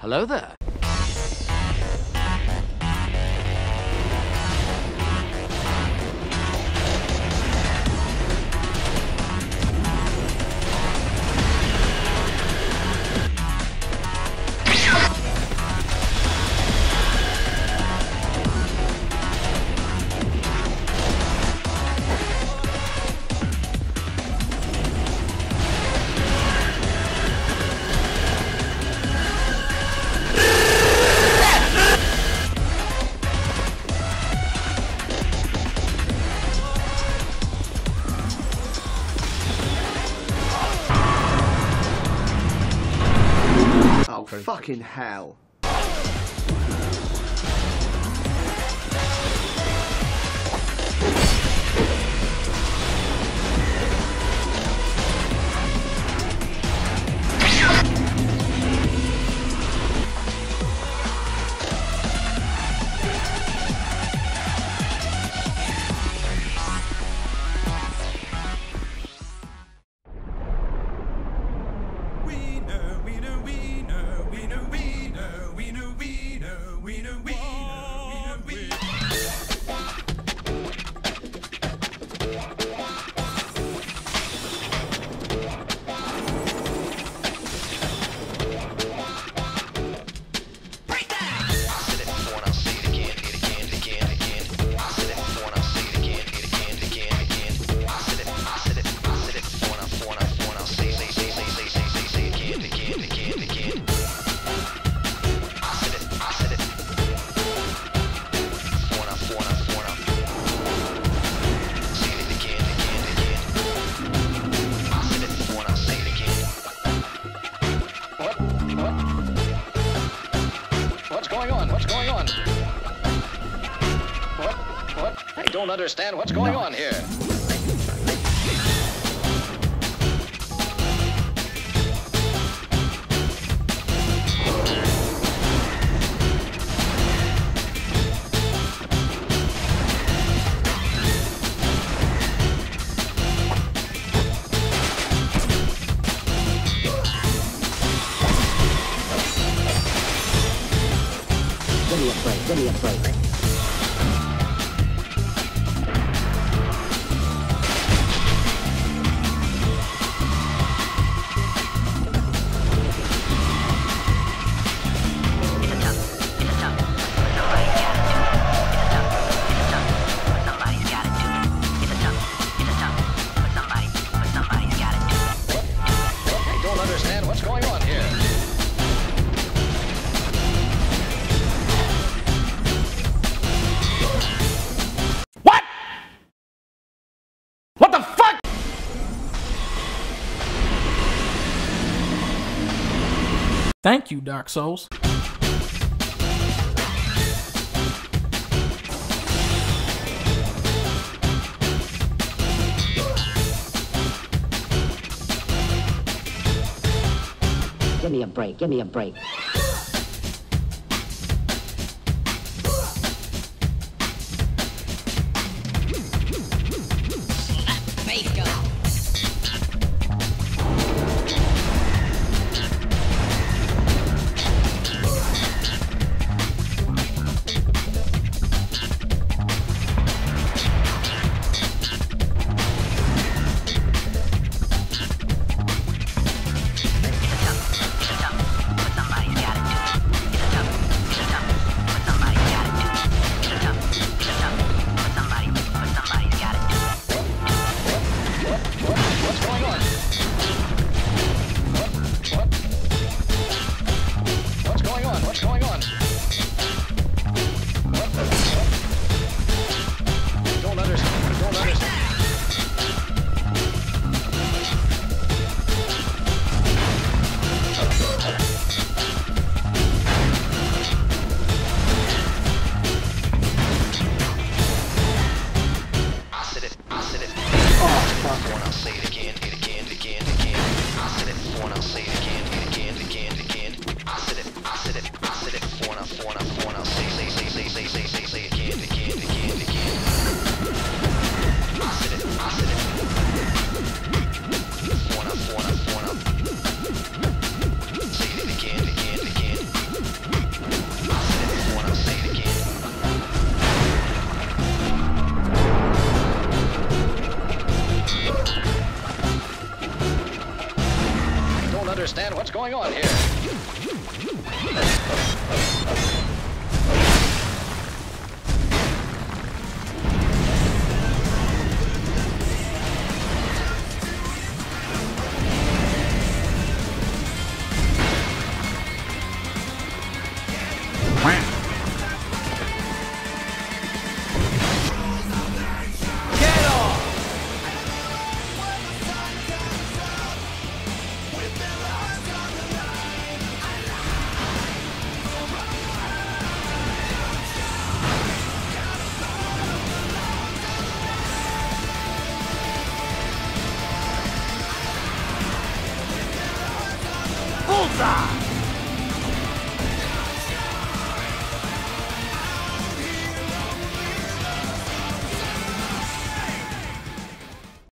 Hello there. Fucking hell. I don't understand what's going on here. Give me a break. Give me a break. Thank you, Dark Souls. Give me a break. Give me a break. Understand what's going on here. だ